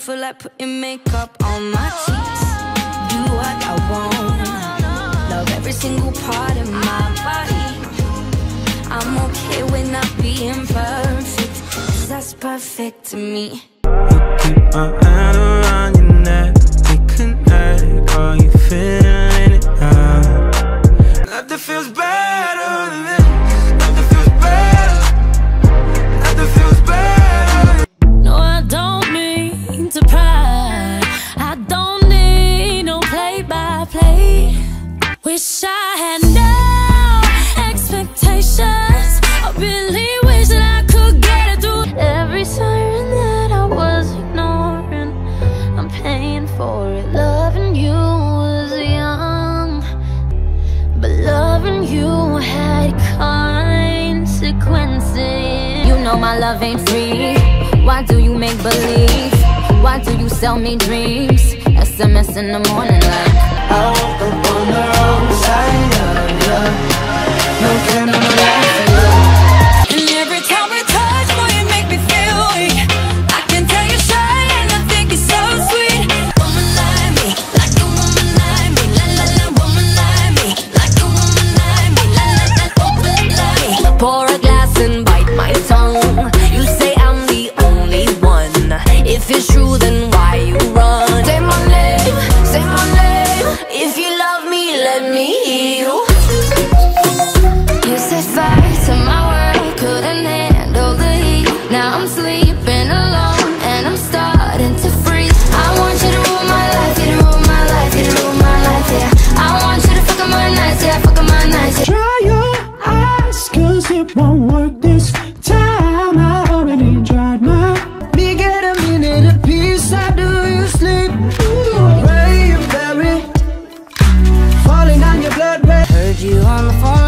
feel like putting makeup on my cheeks. Do what I want. Love every single part of my body. I'm okay with not being perfect. Cause that's perfect to me. You keep my hand around your neck. Play. Wish I had no expectations. I really wish that I could get it through every siren that I was ignoring. I'm paying for it. Loving you was young, but loving you had consequences. You know my love ain't free. Why do you make believe? Why do you sell me dreams? SMS in the morning like I woke up on the wrong side cause it won't work this time? I already tried my Me get a minute of peace, how do you sleep? Rain, berry Falling on your blood red Heard you on the phone.